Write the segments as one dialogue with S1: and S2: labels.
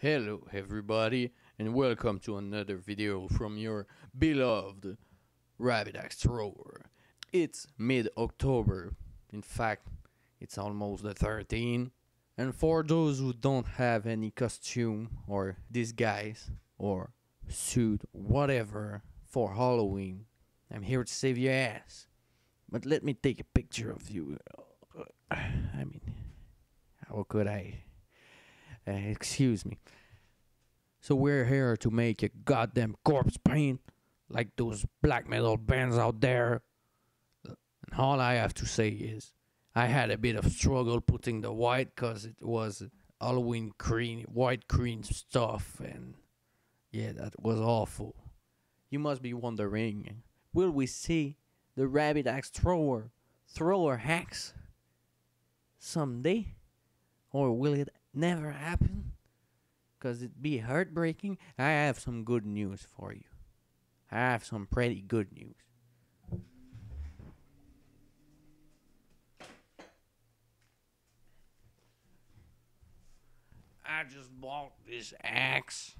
S1: Hello everybody and welcome to another video from your beloved Rabid Axe Thrower. It's mid-October, in fact it's almost the 13th and for those who don't have any costume or disguise or suit whatever for Halloween, I'm here to save your ass. But let me take a picture of you. I mean, how could I? Uh, excuse me. So we're here to make a goddamn corpse paint like those black metal bands out there. And all I have to say is I had a bit of struggle putting the white cuz it was Halloween green, white green stuff and yeah, that was awful. You must be wondering, will we see the rabid axe thrower throw her axe someday? Or will it never happen? Because it'd be heartbreaking. I have some good news for you. I have some pretty good news. I just bought this axe.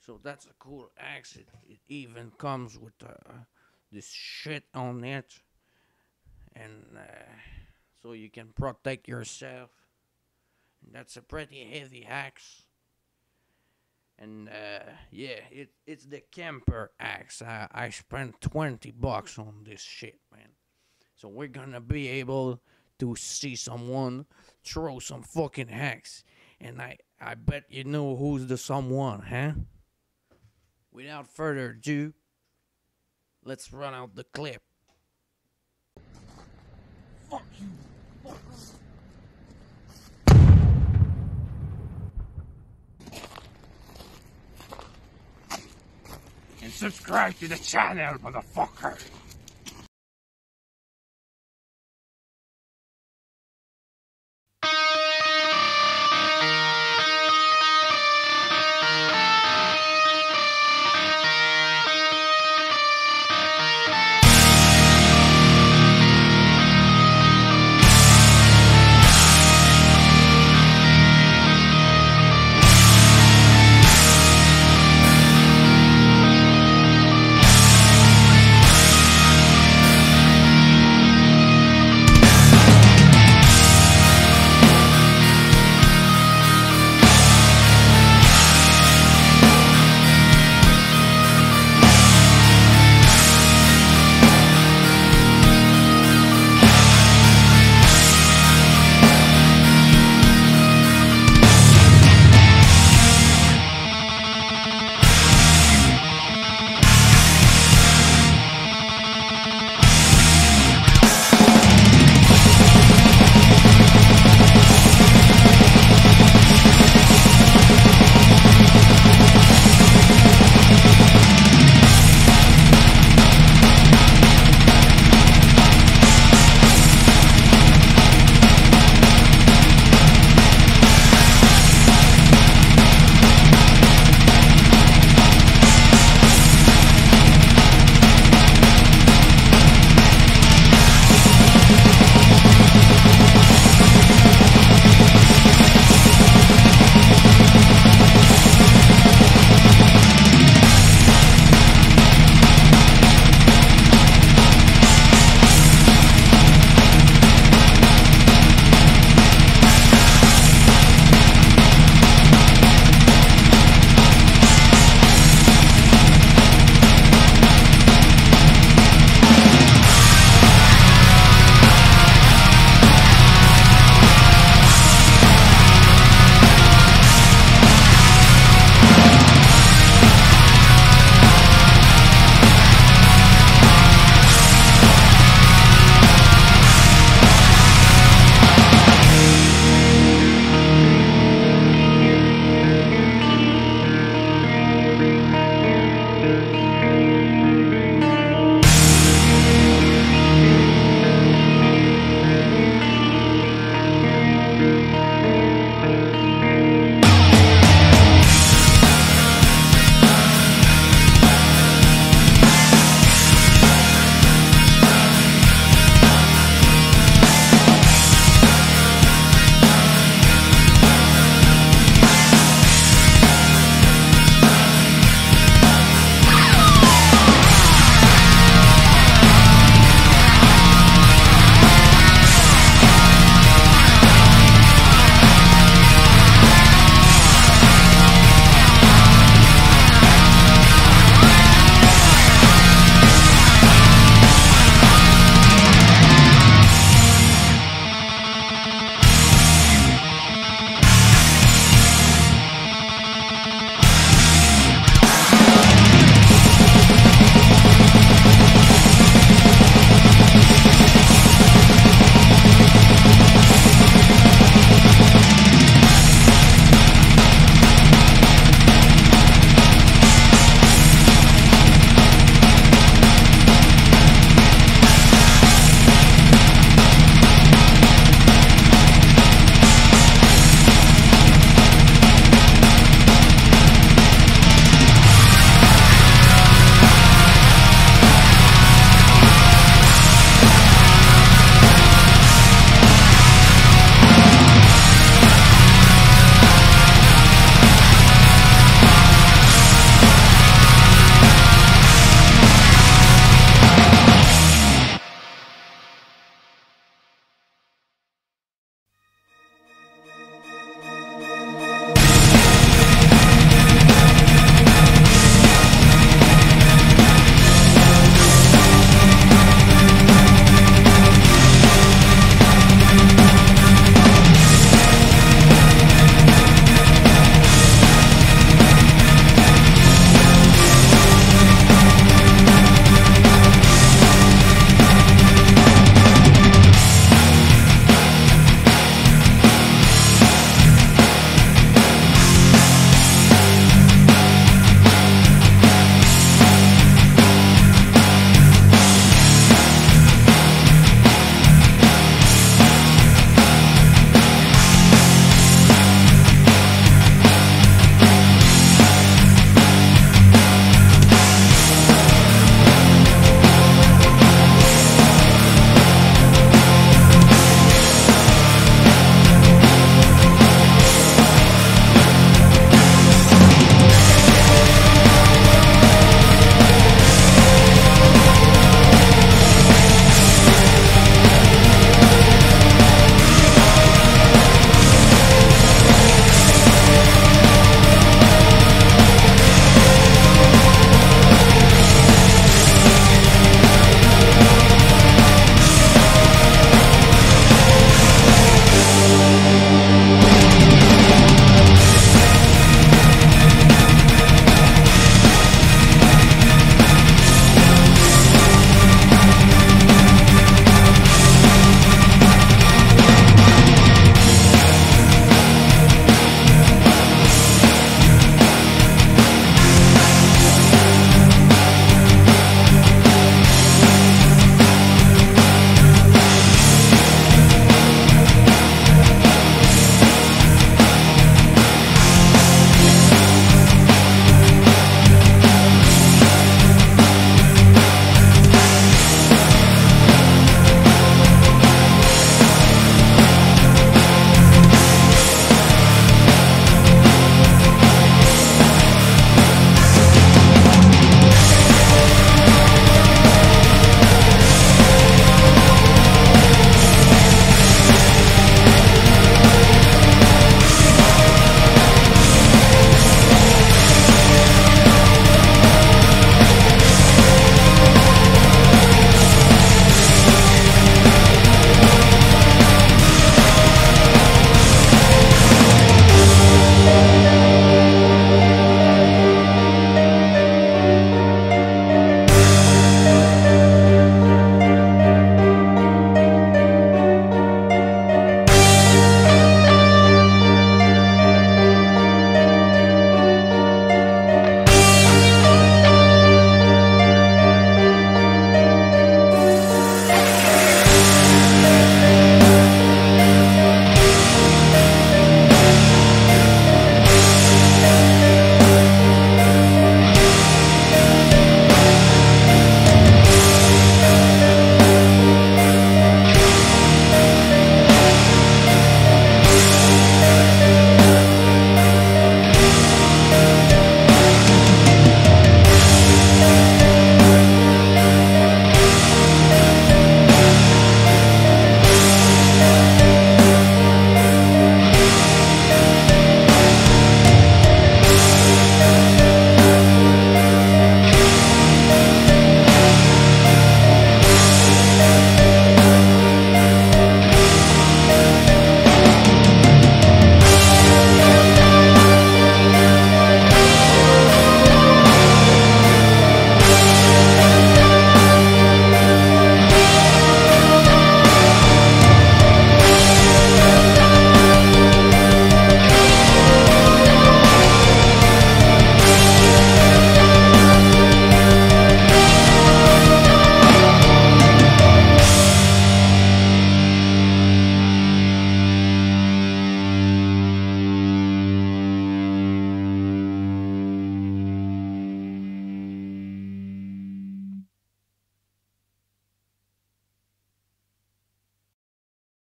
S1: So that's a cool axe. It, it even comes with uh, this shit on it. And uh, so you can protect yourself. That's a pretty heavy axe. And uh, yeah, it, it's the camper axe. I, I spent 20 bucks on this shit, man. So we're gonna be able to see someone throw some fucking axe. And I, I bet you know who's the someone, huh? Without further ado, let's run out the clip.
S2: Fuck you. And subscribe to the channel, motherfucker.